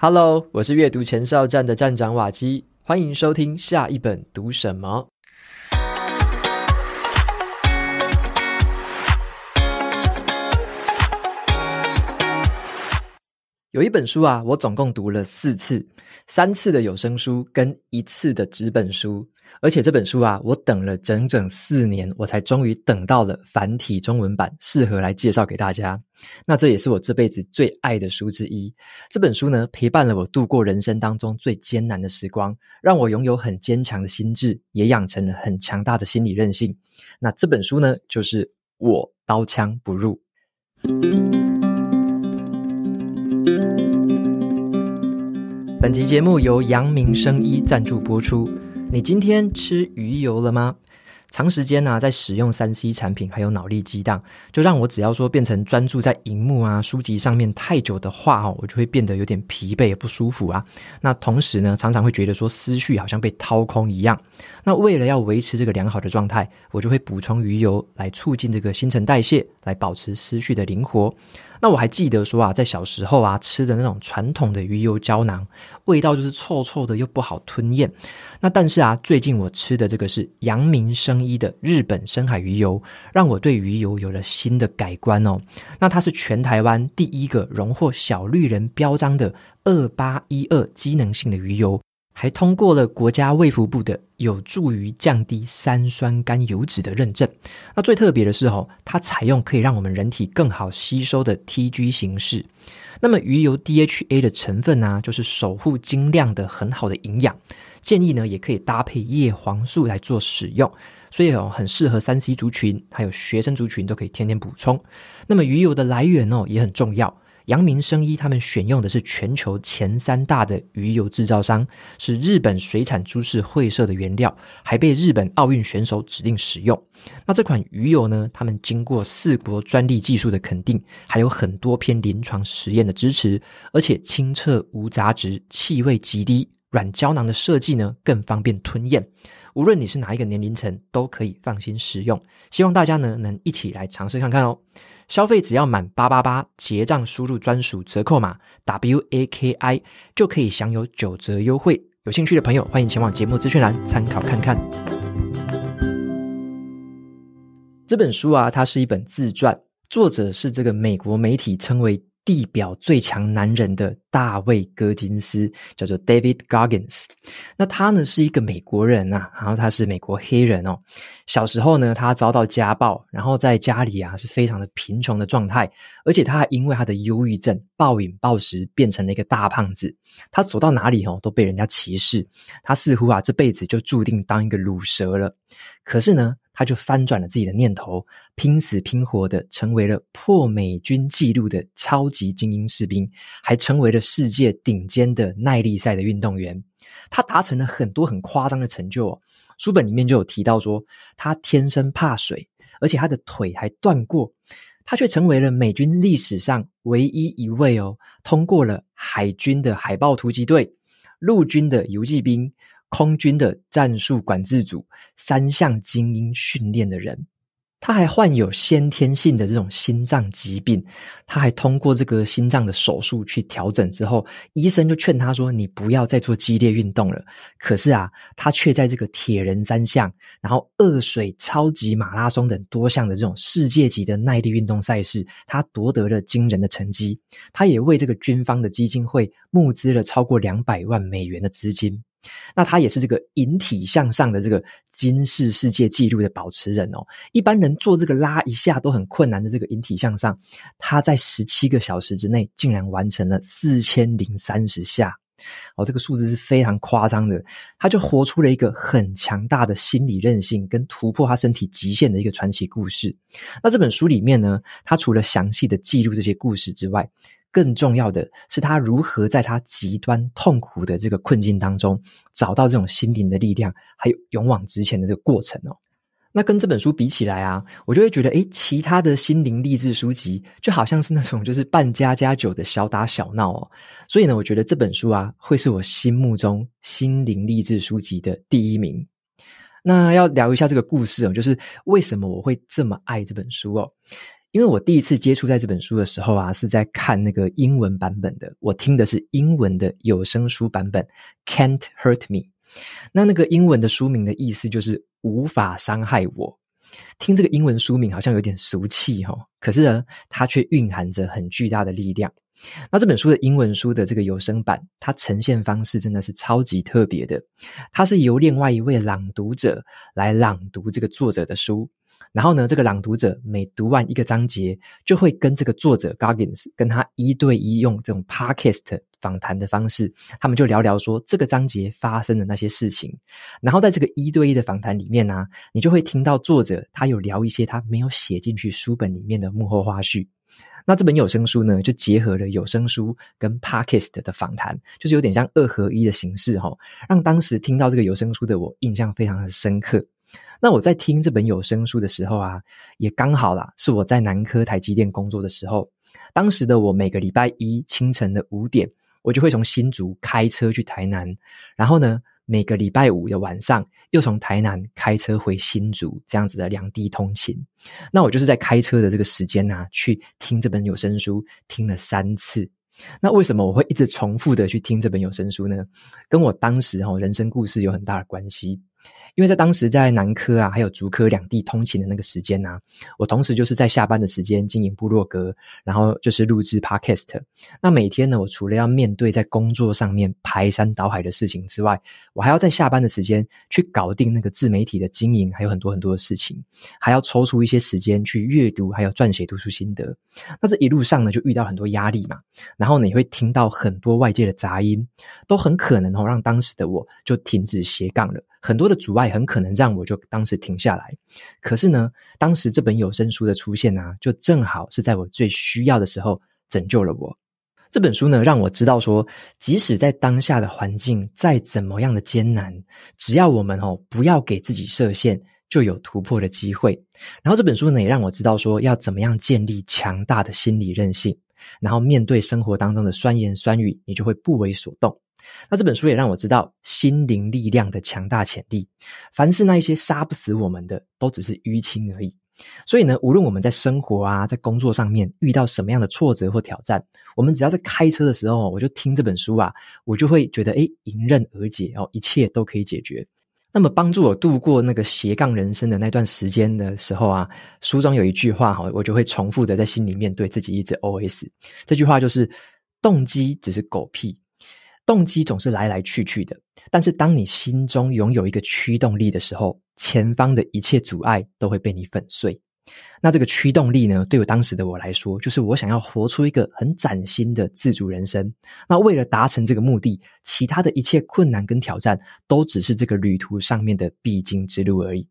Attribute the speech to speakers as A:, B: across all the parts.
A: Hello，我是阅读前哨站的站长瓦基，欢迎收听下一本读什么。有一本书啊，我总共读了四次，三次的有声书跟一次的纸本书，而且这本书啊，我等了整整四年，我才终于等到了繁体中文版，适合来介绍给大家。那这也是我这辈子最爱的书之一。这本书呢，陪伴了我度过人生当中最艰难的时光，让我拥有很坚强的心智，也养成了很强大的心理韧性。那这本书呢，就是《我刀枪不入》。本集节目由阳明生医赞助播出。你今天吃鱼油了吗？长时间呢，在使用三 C 产品，还有脑力激荡，就让我只要说变成专注在荧幕啊、书籍上面太久的话哦，我就会变得有点疲惫、不舒服啊。那同时呢，常常会觉得说思绪好像被掏空一样。那为了要维持这个良好的状态，我就会补充鱼油来促进这个新陈代谢，来保持思绪的灵活。那我还记得说啊，在小时候啊吃的那种传统的鱼油胶囊，味道就是臭臭的又不好吞咽。那但是啊，最近我吃的这个是阳明生医的日本深海鱼油，让我对鱼油有了新的改观哦。那它是全台湾第一个荣获小绿人标章的二八一二机能性的鱼油。还通过了国家卫福部的有助于降低三酸甘油脂的认证。那最特别的是哦，它采用可以让我们人体更好吸收的 TG 形式。那么鱼油 DHA 的成分呢，就是守护精量的很好的营养。建议呢，也可以搭配叶黄素来做使用。所以哦，很适合三 C 族群，还有学生族群都可以天天补充。那么鱼油的来源哦，也很重要。阳明生医他们选用的是全球前三大的鱼油制造商，是日本水产株式会社的原料，还被日本奥运选手指定使用。那这款鱼油呢？他们经过四国专利技术的肯定，还有很多篇临床实验的支持，而且清澈无杂质，气味极低，软胶囊的设计呢更方便吞咽。无论你是哪一个年龄层，都可以放心使用。希望大家呢能一起来尝试看看哦。消费只要满八八八，结账输入专属折扣码 W A K I 就可以享有九折优惠。有兴趣的朋友，欢迎前往节目资讯栏参考看看。这本书啊，它是一本自传，作者是这个美国媒体称为。地表最强男人的大卫·戈金斯叫做 David Goggins，那他呢是一个美国人呐，然后他是美国黑人哦。小时候呢，他遭到家暴，然后在家里啊是非常的贫穷的状态，而且他还因为他的忧郁症暴饮暴食，变成了一个大胖子。他走到哪里哦都被人家歧视，他似乎啊这辈子就注定当一个卤蛇了。可是呢。他就翻转了自己的念头，拼死拼活的成为了破美军纪录的超级精英士兵，还成为了世界顶尖的耐力赛的运动员。他达成了很多很夸张的成就哦。书本里面就有提到说，他天生怕水，而且他的腿还断过，他却成为了美军历史上唯一一位哦，通过了海军的海豹突击队、陆军的游击兵。空军的战术管制组三项精英训练的人，他还患有先天性的这种心脏疾病，他还通过这个心脏的手术去调整之后，医生就劝他说：“你不要再做激烈运动了。”可是啊，他却在这个铁人三项、然后二水超级马拉松等多项的这种世界级的耐力运动赛事，他夺得了惊人的成绩。他也为这个军方的基金会募资了超过两百万美元的资金。那他也是这个引体向上的这个金氏世界纪录的保持人哦。一般人做这个拉一下都很困难的这个引体向上，他在十七个小时之内竟然完成了四千零三十下哦，这个数字是非常夸张的。他就活出了一个很强大的心理韧性，跟突破他身体极限的一个传奇故事。那这本书里面呢，他除了详细的记录这些故事之外，更重要的是，他如何在他极端痛苦的这个困境当中，找到这种心灵的力量，还有勇往直前的这个过程哦。那跟这本书比起来啊，我就会觉得，诶，其他的心灵励志书籍就好像是那种就是半加加酒的小打小闹哦。所以呢，我觉得这本书啊，会是我心目中心灵励志书籍的第一名。那要聊一下这个故事哦，就是为什么我会这么爱这本书哦。因为我第一次接触在这本书的时候啊，是在看那个英文版本的，我听的是英文的有声书版本，Can't Hurt Me。那那个英文的书名的意思就是无法伤害我。听这个英文书名好像有点俗气哈，可是呢，它却蕴含着很巨大的力量。那这本书的英文书的这个有声版，它呈现方式真的是超级特别的。它是由另外一位朗读者来朗读这个作者的书。然后呢，这个朗读者每读完一个章节，就会跟这个作者 Goggins 跟他一对一用这种 podcast 访谈的方式，他们就聊聊说这个章节发生的那些事情。然后在这个一对一的访谈里面呢，你就会听到作者他有聊一些他没有写进去书本里面的幕后花絮。那这本有声书呢，就结合了有声书跟 podcast 的访谈，就是有点像二合一的形式哈，让当时听到这个有声书的我印象非常的深刻。那我在听这本有声书的时候啊，也刚好啦，是我在南科台积电工作的时候。当时的我每个礼拜一清晨的五点，我就会从新竹开车去台南，然后呢，每个礼拜五的晚上又从台南开车回新竹，这样子的两地通勤。那我就是在开车的这个时间呢，去听这本有声书，听了三次。那为什么我会一直重复的去听这本有声书呢？跟我当时哈人生故事有很大的关系。因为在当时在南科啊，还有竹科两地通勤的那个时间呢，我同时就是在下班的时间经营部落格，然后就是录制 podcast。那每天呢，我除了要面对在工作上面排山倒海的事情之外，我还要在下班的时间去搞定那个自媒体的经营，还有很多很多的事情，还要抽出一些时间去阅读，还有撰写读书心得。那这一路上呢，就遇到很多压力嘛，然后你会听到很多外界的杂音，都很可能哦让当时的我就停止斜杠了。很多的阻碍很可能让我就当时停下来，可是呢，当时这本有声书的出现呢，就正好是在我最需要的时候拯救了我。这本书呢，让我知道说，即使在当下的环境再怎么样的艰难，只要我们哦不要给自己设限，就有突破的机会。然后这本书呢，也让我知道说，要怎么样建立强大的心理韧性，然后面对生活当中的酸言酸语，你就会不为所动。那这本书也让我知道心灵力量的强大潜力。凡是那一些杀不死我们的，都只是淤青而已。所以呢，无论我们在生活啊，在工作上面遇到什么样的挫折或挑战，我们只要在开车的时候，我就听这本书啊，我就会觉得诶迎刃而解哦，一切都可以解决。那么帮助我度过那个斜杠人生的那段时间的时候啊，书中有一句话哈，我就会重复的在心里面对自己一直 OS。这句话就是：动机只是狗屁。动机总是来来去去的，但是当你心中拥有一个驱动力的时候，前方的一切阻碍都会被你粉碎。那这个驱动力呢，对我当时的我来说，就是我想要活出一个很崭新的自主人生。那为了达成这个目的，其他的一切困难跟挑战，都只是这个旅途上面的必经之路而已。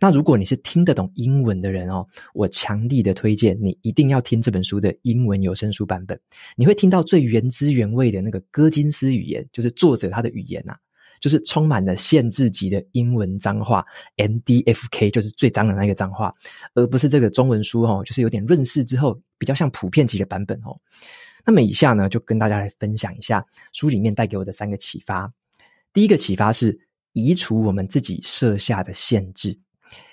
A: 那如果你是听得懂英文的人哦，我强力的推荐你一定要听这本书的英文有声书版本。你会听到最原汁原味的那个哥金斯语言，就是作者他的语言呐，就是充满了限制级的英文脏话，N D F K 就是最脏的那个脏话，而不是这个中文书哦，就是有点润饰之后比较像普遍级的版本哦。那么以下呢，就跟大家来分享一下书里面带给我的三个启发。第一个启发是。移除我们自己设下的限制，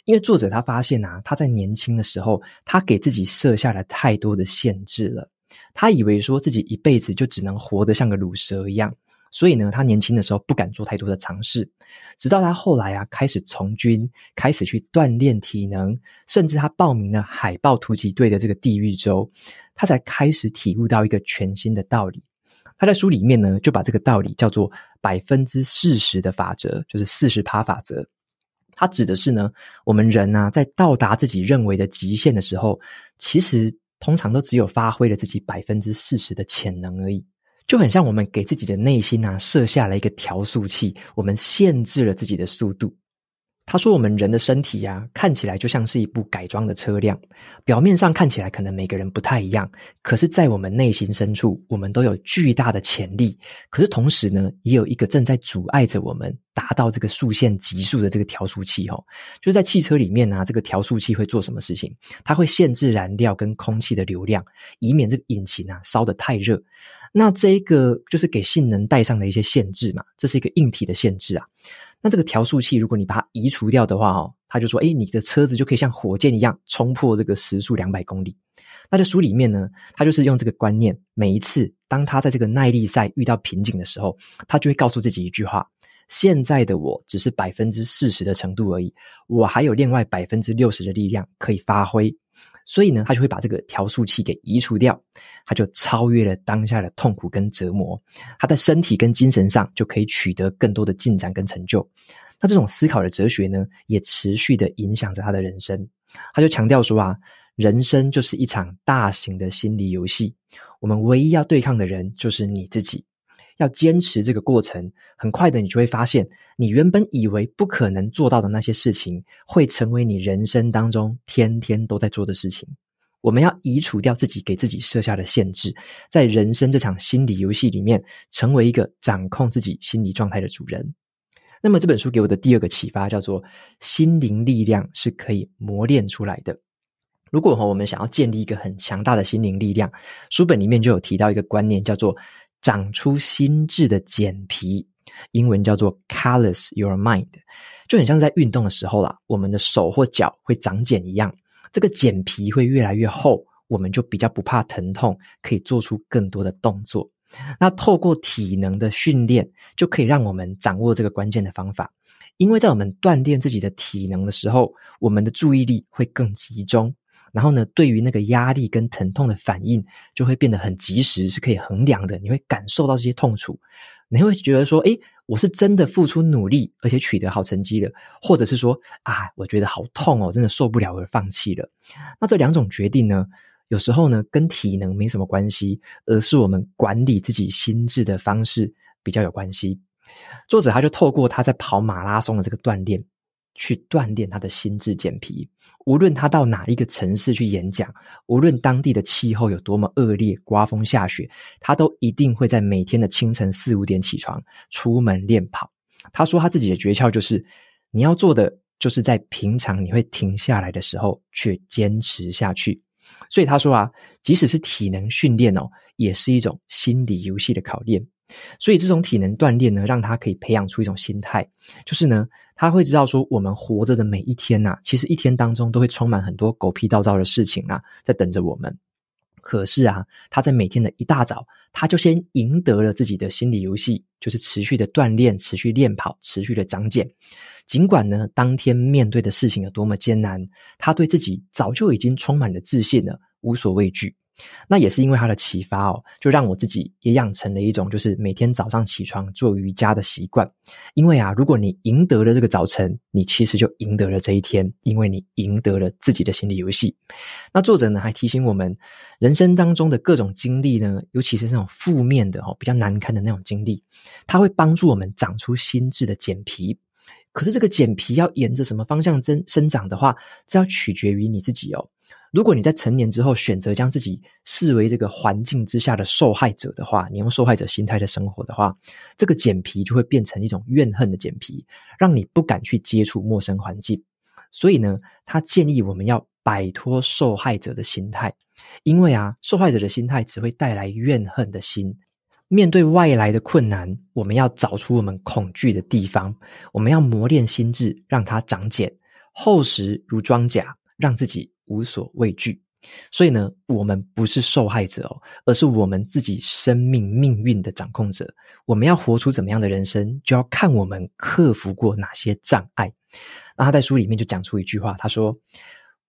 A: 因为作者他发现啊，他在年轻的时候，他给自己设下了太多的限制了。他以为说自己一辈子就只能活得像个乳蛇一样，所以呢，他年轻的时候不敢做太多的尝试。直到他后来啊，开始从军，开始去锻炼体能，甚至他报名了海豹突击队的这个地狱州，他才开始体悟到一个全新的道理。他在书里面呢，就把这个道理叫做百分之四十的法则，就是四十趴法则。它指的是呢，我们人呢，在到达自己认为的极限的时候，其实通常都只有发挥了自己百分之四十的潜能而已。就很像我们给自己的内心啊设下了一个调速器，我们限制了自己的速度。他说：“我们人的身体呀，看起来就像是一部改装的车辆，表面上看起来可能每个人不太一样，可是，在我们内心深处，我们都有巨大的潜力。可是，同时呢，也有一个正在阻碍着我们达到这个速限极速的这个调速器。哦，就是在汽车里面呢，这个调速器会做什么事情？它会限制燃料跟空气的流量，以免这个引擎啊烧得太热。那这一个就是给性能带上的一些限制嘛，这是一个硬体的限制啊。那这个调速器，如果你把它移除掉的话哦，他就说，哎，你的车子就可以像火箭一样冲破这个时速两百公里。那在书里面呢，他就是用这个观念，每一次当他在这个耐力赛遇到瓶颈的时候，他就会告诉自己一句话：现在的我只是百分之四十的程度而已，我还有另外百分之六十的力量可以发挥。所以呢，他就会把这个调速器给移除掉，他就超越了当下的痛苦跟折磨，他在身体跟精神上就可以取得更多的进展跟成就。那这种思考的哲学呢，也持续的影响着他的人生。他就强调说啊，人生就是一场大型的心理游戏，我们唯一要对抗的人就是你自己。要坚持这个过程，很快的，你就会发现，你原本以为不可能做到的那些事情，会成为你人生当中天天都在做的事情。我们要移除掉自己给自己设下的限制，在人生这场心理游戏里面，成为一个掌控自己心理状态的主人。那么这本书给我的第二个启发叫做：心灵力量是可以磨练出来的。如果我们想要建立一个很强大的心灵力量，书本里面就有提到一个观念，叫做。长出心智的茧皮，英文叫做 callus your mind，就很像是在运动的时候啦，我们的手或脚会长茧一样，这个茧皮会越来越厚，我们就比较不怕疼痛，可以做出更多的动作。那透过体能的训练，就可以让我们掌握这个关键的方法，因为在我们锻炼自己的体能的时候，我们的注意力会更集中。然后呢，对于那个压力跟疼痛的反应，就会变得很及时，是可以衡量的。你会感受到这些痛楚，你会觉得说：“诶，我是真的付出努力，而且取得好成绩了。”或者是说：“啊，我觉得好痛哦，真的受不了而放弃了。”那这两种决定呢，有时候呢，跟体能没什么关系，而是我们管理自己心智的方式比较有关系。作者他就透过他在跑马拉松的这个锻炼。去锻炼他的心智健脾。无论他到哪一个城市去演讲，无论当地的气候有多么恶劣，刮风下雪，他都一定会在每天的清晨四五点起床，出门练跑。他说他自己的诀窍就是：你要做的，就是在平常你会停下来的时候，去坚持下去。所以他说啊，即使是体能训练哦，也是一种心理游戏的考验。所以这种体能锻炼呢，让他可以培养出一种心态，就是呢。他会知道说，我们活着的每一天呐，其实一天当中都会充满很多狗屁倒灶的事情啊，在等着我们。可是啊，他在每天的一大早，他就先赢得了自己的心理游戏，就是持续的锻炼、持续练跑、持续的长茧。尽管呢，当天面对的事情有多么艰难，他对自己早就已经充满了自信了，无所畏惧。那也是因为他的启发哦，就让我自己也养成了一种，就是每天早上起床做瑜伽的习惯。因为啊，如果你赢得了这个早晨，你其实就赢得了这一天，因为你赢得了自己的心理游戏。那作者呢还提醒我们，人生当中的各种经历呢，尤其是那种负面的哦，比较难堪的那种经历，它会帮助我们长出心智的茧皮。可是这个茧皮要沿着什么方向增生长的话，这要取决于你自己哦。如果你在成年之后选择将自己视为这个环境之下的受害者的话，你用受害者心态的生活的话，这个茧皮就会变成一种怨恨的茧皮，让你不敢去接触陌生环境。所以呢，他建议我们要摆脱受害者的心态，因为啊，受害者的心态只会带来怨恨的心。面对外来的困难，我们要找出我们恐惧的地方，我们要磨练心智，让它长茧，厚实如装甲，让自己。无所畏惧，所以呢，我们不是受害者哦，而是我们自己生命命运的掌控者。我们要活出怎么样的人生，就要看我们克服过哪些障碍。那他在书里面就讲出一句话，他说：“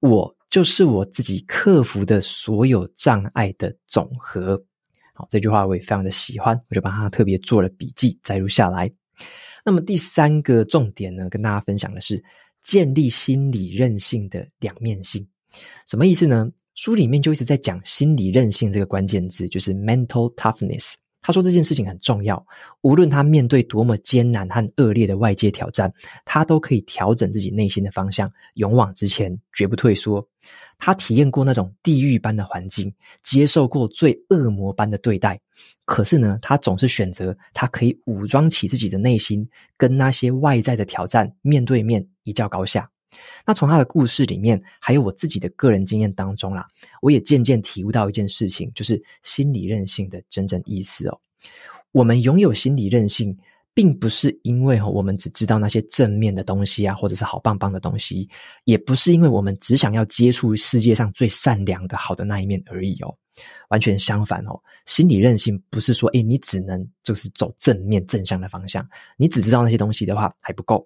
A: 我就是我自己克服的所有障碍的总和。”好，这句话我也非常的喜欢，我就把它特别做了笔记，摘录下来。那么第三个重点呢，跟大家分享的是建立心理韧性的两面性。什么意思呢？书里面就一直在讲心理韧性这个关键字，就是 mental toughness。他说这件事情很重要，无论他面对多么艰难和恶劣的外界挑战，他都可以调整自己内心的方向，勇往直前，绝不退缩。他体验过那种地狱般的环境，接受过最恶魔般的对待，可是呢，他总是选择他可以武装起自己的内心，跟那些外在的挑战面对面，一较高下。那从他的故事里面，还有我自己的个人经验当中啦，我也渐渐体悟到一件事情，就是心理韧性的真正意思哦。我们拥有心理韧性。并不是因为，我们只知道那些正面的东西啊，或者是好棒棒的东西，也不是因为我们只想要接触世界上最善良的好的那一面而已哦。完全相反哦，心理韧性不是说，哎，你只能就是走正面正向的方向，你只知道那些东西的话还不够。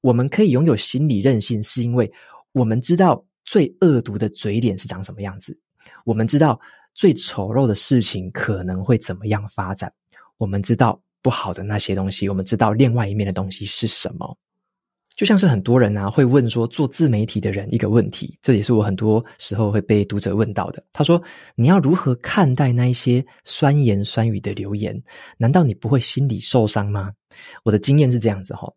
A: 我们可以拥有心理韧性，是因为我们知道最恶毒的嘴脸是长什么样子，我们知道最丑陋的事情可能会怎么样发展，我们知道。不好的那些东西，我们知道另外一面的东西是什么。就像是很多人啊会问说，做自媒体的人一个问题，这也是我很多时候会被读者问到的。他说：“你要如何看待那一些酸言酸语的留言？难道你不会心里受伤吗？”我的经验是这样子哈，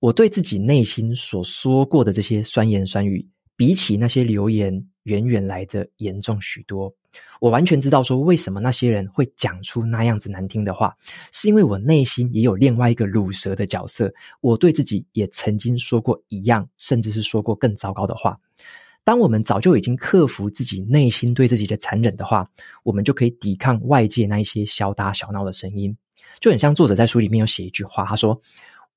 A: 我对自己内心所说过的这些酸言酸语，比起那些留言，远远来的严重许多。我完全知道，说为什么那些人会讲出那样子难听的话，是因为我内心也有另外一个乳蛇的角色。我对自己也曾经说过一样，甚至是说过更糟糕的话。当我们早就已经克服自己内心对自己的残忍的话，我们就可以抵抗外界那一些小打小闹的声音。就很像作者在书里面有写一句话，他说：“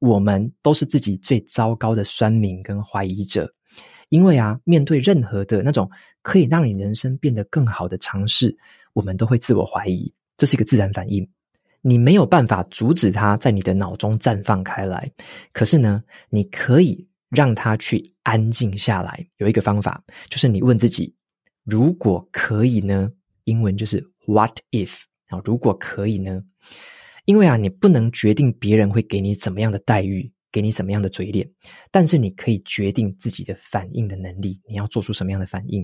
A: 我们都是自己最糟糕的酸民跟怀疑者。”因为啊，面对任何的那种可以让你人生变得更好的尝试，我们都会自我怀疑，这是一个自然反应。你没有办法阻止它在你的脑中绽放开来，可是呢，你可以让它去安静下来。有一个方法，就是你问自己：如果可以呢？英文就是 What if 啊？如果可以呢？因为啊，你不能决定别人会给你怎么样的待遇。给你什么样的嘴脸，但是你可以决定自己的反应的能力。你要做出什么样的反应？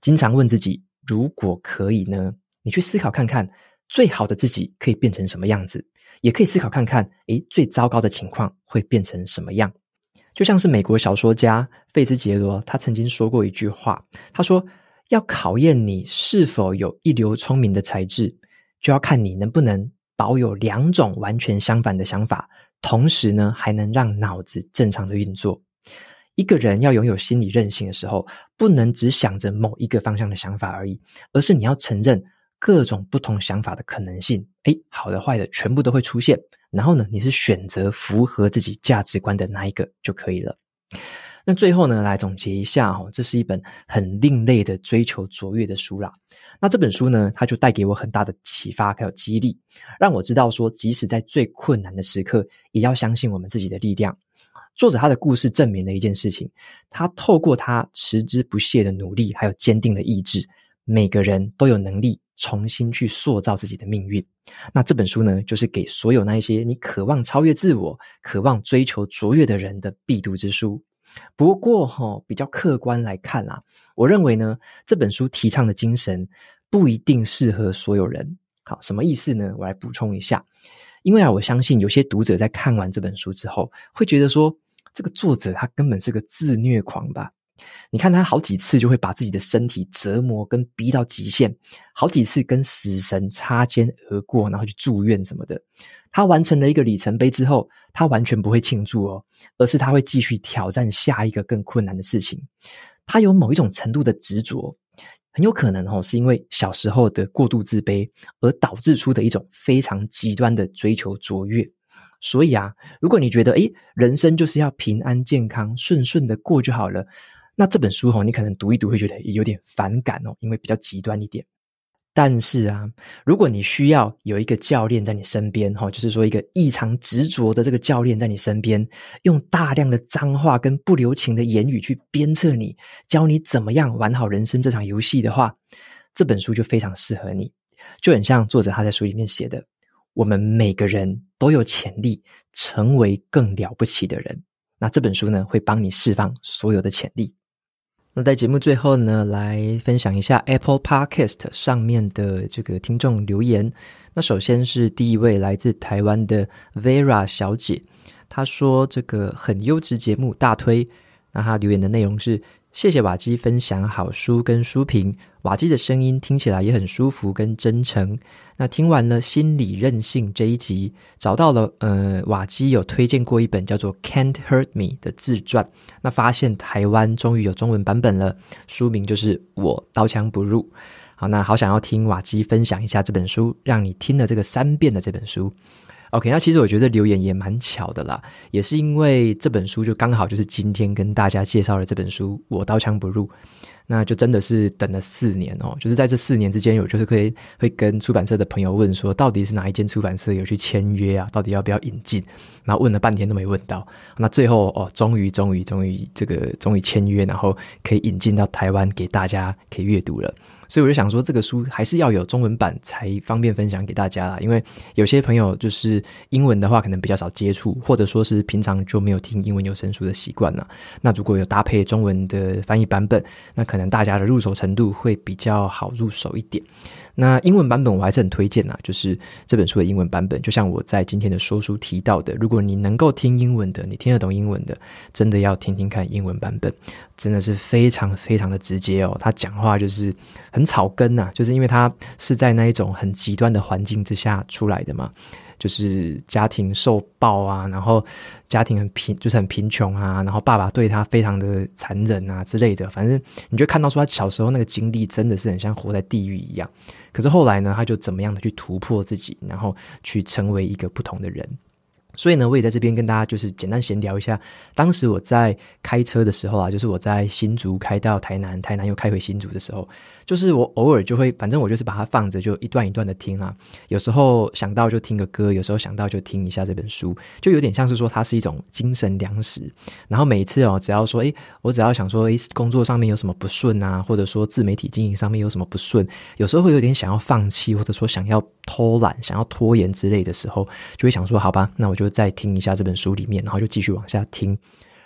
A: 经常问自己：如果可以呢？你去思考看看，最好的自己可以变成什么样子？也可以思考看看，诶，最糟糕的情况会变成什么样？就像是美国小说家费兹杰罗，他曾经说过一句话，他说：“要考验你是否有一流聪明的才智，就要看你能不能保有两种完全相反的想法。”同时呢，还能让脑子正常的运作。一个人要拥有心理韧性的时候，不能只想着某一个方向的想法而已，而是你要承认各种不同想法的可能性。诶，好的、坏的，全部都会出现。然后呢，你是选择符合自己价值观的那一个就可以了。那最后呢，来总结一下哈，这是一本很另类的追求卓越的书啦。那这本书呢，它就带给我很大的启发还有激励，让我知道说，即使在最困难的时刻，也要相信我们自己的力量。作者他的故事证明了一件事情：他透过他持之不懈的努力，还有坚定的意志，每个人都有能力重新去塑造自己的命运。那这本书呢，就是给所有那一些你渴望超越自我、渴望追求卓越的人的必读之书。不过哈，比较客观来看啦，我认为呢，这本书提倡的精神。不一定适合所有人。好，什么意思呢？我来补充一下。因为啊，我相信有些读者在看完这本书之后，会觉得说，这个作者他根本是个自虐狂吧？你看他好几次就会把自己的身体折磨跟逼到极限，好几次跟死神擦肩而过，然后去住院什么的。他完成了一个里程碑之后，他完全不会庆祝哦，而是他会继续挑战下一个更困难的事情。他有某一种程度的执着。很有可能哦，是因为小时候的过度自卑而导致出的一种非常极端的追求卓越。所以啊，如果你觉得诶人生就是要平安健康顺顺的过就好了，那这本书哦，你可能读一读会觉得有点反感哦，因为比较极端一点。但是啊，如果你需要有一个教练在你身边，哈，就是说一个异常执着的这个教练在你身边，用大量的脏话跟不留情的言语去鞭策你，教你怎么样玩好人生这场游戏的话，这本书就非常适合你。就很像作者他在书里面写的，我们每个人都有潜力成为更了不起的人。那这本书呢，会帮你释放所有的潜力。那在节目最后呢，来分享一下 Apple Podcast 上面的这个听众留言。那首先是第一位来自台湾的 Vera 小姐，她说这个很优质节目大推。那她留言的内容是：谢谢瓦基分享好书跟书评，瓦基的声音听起来也很舒服跟真诚。那听完了心理韧性这一集，找到了呃瓦基有推荐过一本叫做《Can't Hurt Me》的自传，那发现台湾终于有中文版本了，书名就是《我刀枪不入》。好，那好想要听瓦基分享一下这本书，让你听了这个三遍的这本书。OK，那其实我觉得留言也蛮巧的啦，也是因为这本书就刚好就是今天跟大家介绍的这本书《我刀枪不入》，那就真的是等了四年哦，就是在这四年之间，有就是可以会跟出版社的朋友问说，到底是哪一间出版社有去签约啊？到底要不要引进？然后问了半天都没问到，那最后哦，终于终于终于这个终于签约，然后可以引进到台湾给大家可以阅读了。所以我就想说，这个书还是要有中文版才方便分享给大家啦。因为有些朋友就是英文的话，可能比较少接触，或者说是平常就没有听英文有声书的习惯了。那如果有搭配中文的翻译版本，那可能大家的入手程度会比较好入手一点。那英文版本我还是很推荐呐，就是这本书的英文版本。就像我在今天的说书提到的，如果你能够听英文的，你听得懂英文的，真的要听听看英文版本，真的是非常非常的直接哦。他讲话就是很草根呐，就是因为他是在那一种很极端的环境之下出来的嘛。就是家庭受暴啊，然后家庭很贫，就是很贫穷啊，然后爸爸对他非常的残忍啊之类的。反正你就看到说他小时候那个经历真的是很像活在地狱一样。可是后来呢，他就怎么样的去突破自己，然后去成为一个不同的人。所以呢，我也在这边跟大家就是简单闲聊一下。当时我在开车的时候啊，就是我在新竹开到台南，台南又开回新竹的时候。就是我偶尔就会，反正我就是把它放着，就一段一段的听啊。有时候想到就听个歌，有时候想到就听一下这本书，就有点像是说它是一种精神粮食。然后每一次哦，只要说诶，我只要想说诶，工作上面有什么不顺啊，或者说自媒体经营上面有什么不顺，有时候会有点想要放弃，或者说想要偷懒、想要拖延之类的时候，就会想说好吧，那我就就再听一下这本书里面，然后就继续往下听。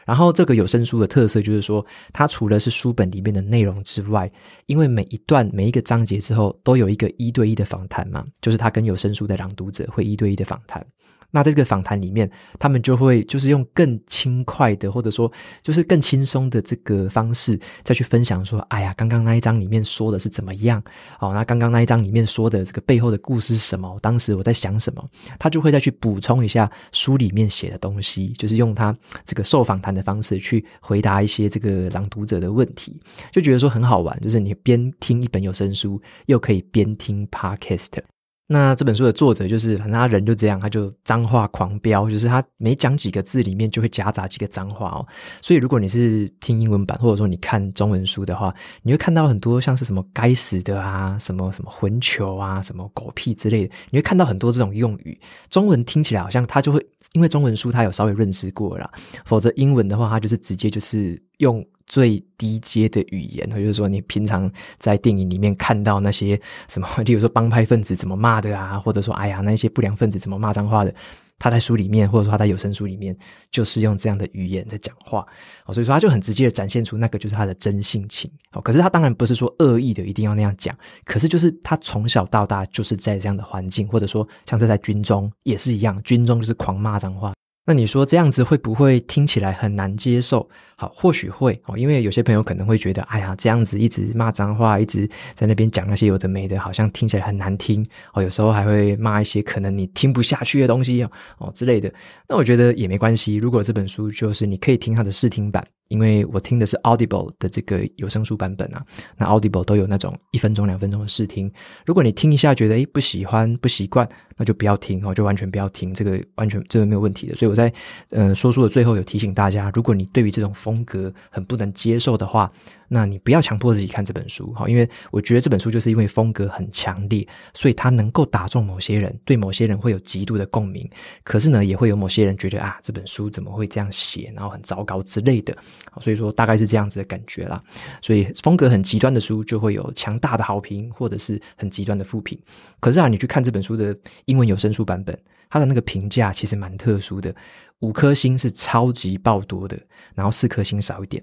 A: 然后这个有声书的特色就是说，它除了是书本里面的内容之外，因为每一段每一个章节之后都有一个一对一的访谈嘛，就是他跟有声书的朗读者会一对一的访谈。那在这个访谈里面，他们就会就是用更轻快的，或者说就是更轻松的这个方式，再去分享说：“哎呀，刚刚那一章里面说的是怎么样？哦，那刚刚那一章里面说的这个背后的故事是什么？当时我在想什么？”他就会再去补充一下书里面写的东西，就是用他这个受访谈的方式去回答一些这个朗读者的问题，就觉得说很好玩，就是你边听一本有声书，又可以边听 podcast。那这本书的作者就是，反正他人就这样，他就脏话狂飙，就是他每讲几个字里面就会夹杂几个脏话哦。所以如果你是听英文版，或者说你看中文书的话，你会看到很多像是什么“该死的”啊，什么什么“混球”啊，什么“狗屁”之类的，你会看到很多这种用语。中文听起来好像他就会，因为中文书他有稍微认识过了，否则英文的话，他就是直接就是用。最低阶的语言，就是说你平常在电影里面看到那些什么，例如说帮派分子怎么骂的啊，或者说哎呀那些不良分子怎么骂脏话的，他在书里面或者说他在有声书里面就是用这样的语言在讲话，所以说他就很直接的展现出那个就是他的真性情，哦，可是他当然不是说恶意的一定要那样讲，可是就是他从小到大就是在这样的环境，或者说像是在军中也是一样，军中就是狂骂脏话。那你说这样子会不会听起来很难接受？好，或许会哦，因为有些朋友可能会觉得，哎呀，这样子一直骂脏话，一直在那边讲那些有的没的，好像听起来很难听哦。有时候还会骂一些可能你听不下去的东西哦之类的。那我觉得也没关系，如果这本书就是你可以听它的试听版。因为我听的是 Audible 的这个有声书版本啊，那 Audible 都有那种一分钟、两分钟的试听。如果你听一下觉得诶不喜欢、不习惯，那就不要听哦，就完全不要听，这个完全这个没有问题的。所以我在呃说书的最后有提醒大家，如果你对于这种风格很不能接受的话。那你不要强迫自己看这本书，哈，因为我觉得这本书就是因为风格很强烈，所以它能够打中某些人，对某些人会有极度的共鸣。可是呢，也会有某些人觉得啊，这本书怎么会这样写，然后很糟糕之类的。所以说，大概是这样子的感觉啦。所以风格很极端的书就会有强大的好评，或者是很极端的负评。可是啊，你去看这本书的英文有声书版本，它的那个评价其实蛮特殊的，五颗星是超级爆多的，然后四颗星少一点。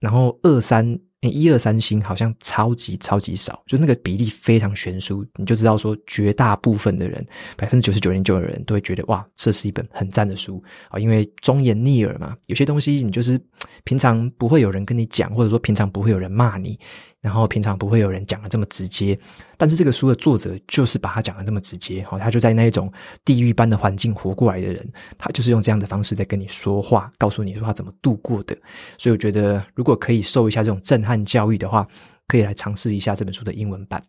A: 然后二三一二三星好像超级超级少，就那个比例非常悬殊，你就知道说绝大部分的人，百分之九十九点九的人都会觉得哇，这是一本很赞的书啊，因为忠言逆耳嘛，有些东西你就是平常不会有人跟你讲，或者说平常不会有人骂你。然后平常不会有人讲的这么直接，但是这个书的作者就是把他讲的那么直接，哦，他就在那一种地狱般的环境活过来的人，他就是用这样的方式在跟你说话，告诉你说他怎么度过的。所以我觉得，如果可以受一下这种震撼教育的话，可以来尝试一下这本书的英文版。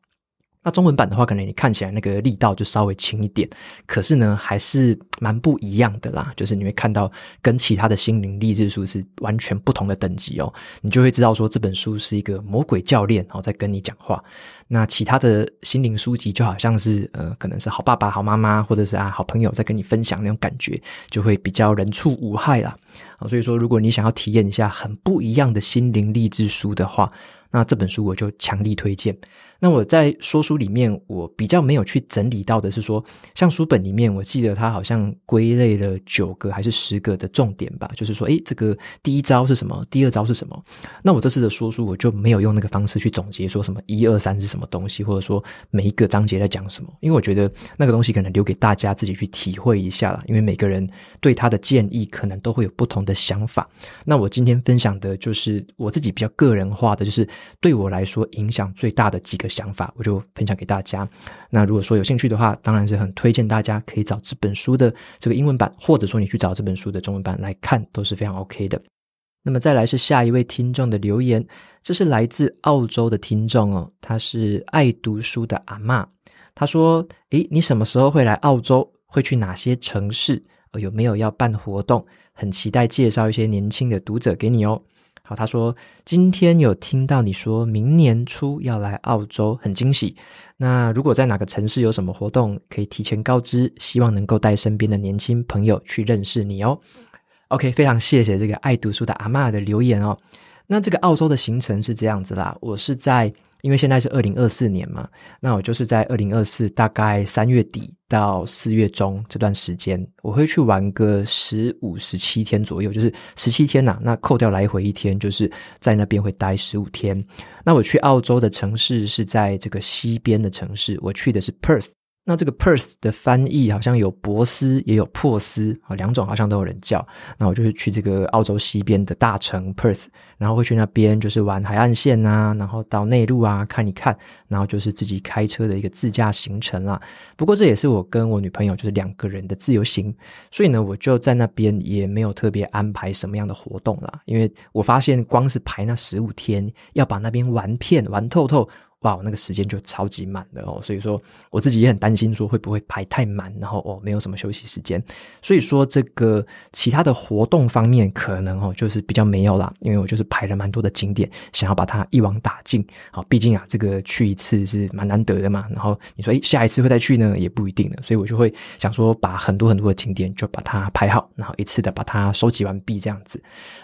A: 那中文版的话，可能你看起来那个力道就稍微轻一点，可是呢，还是蛮不一样的啦。就是你会看到跟其他的心灵励志书是完全不同的等级哦，你就会知道说这本书是一个魔鬼教练哦在跟你讲话。那其他的心灵书籍就好像是呃，可能是好爸爸、好妈妈，或者是啊好朋友在跟你分享那种感觉，就会比较人畜无害啦。啊，所以说如果你想要体验一下很不一样的心灵励志书的话，那这本书我就强力推荐。那我在说书里面，我比较没有去整理到的是说，像书本里面，我记得它好像归类了九个还是十个的重点吧，就是说，诶，这个第一招是什么？第二招是什么？那我这次的说书，我就没有用那个方式去总结，说什么一二三是什么东西，或者说每一个章节在讲什么，因为我觉得那个东西可能留给大家自己去体会一下啦，因为每个人对他的建议可能都会有不同的想法。那我今天分享的就是我自己比较个人化的，就是对我来说影响最大的几个。想法我就分享给大家。那如果说有兴趣的话，当然是很推荐大家可以找这本书的这个英文版，或者说你去找这本书的中文版来看，都是非常 OK 的。那么再来是下一位听众的留言，这是来自澳洲的听众哦，他是爱读书的阿妈。他说：“诶，你什么时候会来澳洲？会去哪些城市？有没有要办活动？很期待介绍一些年轻的读者给你哦。”好，他说今天有听到你说明年初要来澳洲，很惊喜。那如果在哪个城市有什么活动，可以提前告知，希望能够带身边的年轻朋友去认识你哦。OK，非常谢谢这个爱读书的阿妈的留言哦。那这个澳洲的行程是这样子啦，我是在。因为现在是二零二四年嘛，那我就是在二零二四大概三月底到四月中这段时间，我会去玩个十五十七天左右，就是十七天呐。那扣掉来回一天，就是在那边会待十五天。那我去澳洲的城市是在这个西边的城市，我去的是 Perth。那这个 Perth 的翻译好像有博斯也有珀斯啊，两种好像都有人叫。那我就是去这个澳洲西边的大城 Perth，然后会去那边就是玩海岸线啊，然后到内陆啊看一看，然后就是自己开车的一个自驾行程啦。不过这也是我跟我女朋友就是两个人的自由行，所以呢我就在那边也没有特别安排什么样的活动啦，因为我发现光是排那十五天要把那边玩遍玩透透。哇，那个时间就超级满的哦，所以说我自己也很担心，说会不会排太满，然后哦没有什么休息时间。所以说这个其他的活动方面，可能哦就是比较没有啦，因为我就是排了蛮多的景点，想要把它一网打尽。好，毕竟啊这个去一次是蛮难得的嘛。然后你说诶下一次会再去呢，也不一定的。所以我就会想说，把很多很多的景点就把它排好，然后一次的把它收集完毕这样子。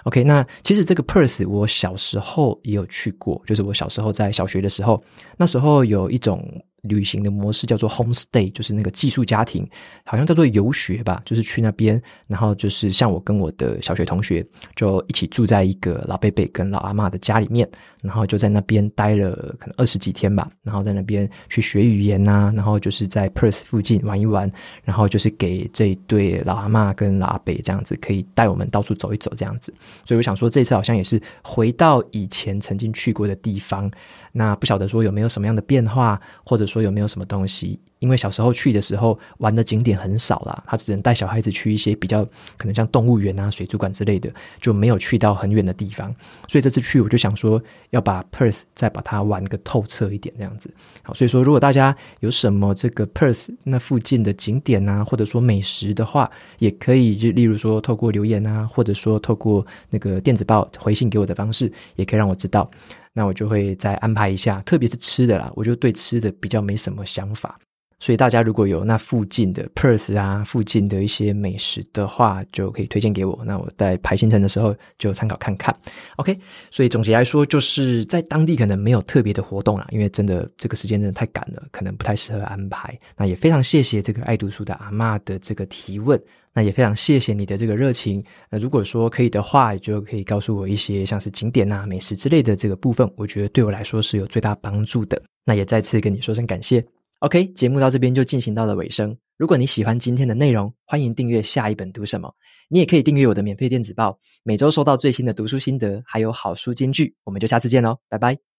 A: OK，那其实这个 Perth 我小时候也有去过，就是我小时候在小学的时候。那时候有一种。旅行的模式叫做 homestay，就是那个寄宿家庭，好像叫做游学吧，就是去那边，然后就是像我跟我的小学同学就一起住在一个老贝贝跟老阿妈的家里面，然后就在那边待了可能二十几天吧，然后在那边去学语言呐，然后就是在 Perth 附近玩一玩，然后就是给这一对老阿妈跟老阿贝这样子可以带我们到处走一走这样子，所以我想说这次好像也是回到以前曾经去过的地方，那不晓得说有没有什么样的变化，或者。说有没有什么东西？因为小时候去的时候玩的景点很少啦，他只能带小孩子去一些比较可能像动物园啊、水族馆之类的，就没有去到很远的地方。所以这次去我就想说要把 Perth 再把它玩个透彻一点，这样子。好，所以说如果大家有什么这个 Perth 那附近的景点啊，或者说美食的话，也可以就例如说透过留言啊，或者说透过那个电子报回信给我的方式，也可以让我知道。那我就会再安排一下，特别是吃的啦，我就对吃的比较没什么想法，所以大家如果有那附近的 Perth 啊，附近的一些美食的话，就可以推荐给我。那我在排行程的时候就参考看看。OK，所以总结来说，就是在当地可能没有特别的活动啦，因为真的这个时间真的太赶了，可能不太适合安排。那也非常谢谢这个爱读书的阿妈的这个提问，那也非常谢谢你的这个热情。那如果说可以的话，就可以告诉我一些像是景点啊、美食之类的这个部分，我觉得对我来说是有最大帮助的。那也再次跟你说声感谢。OK，节目到这边就进行到了尾声。如果你喜欢今天的内容，欢迎订阅下一本读什么。你也可以订阅我的免费电子报，每周收到最新的读书心得，还有好书金句。我们就下次见喽，拜拜。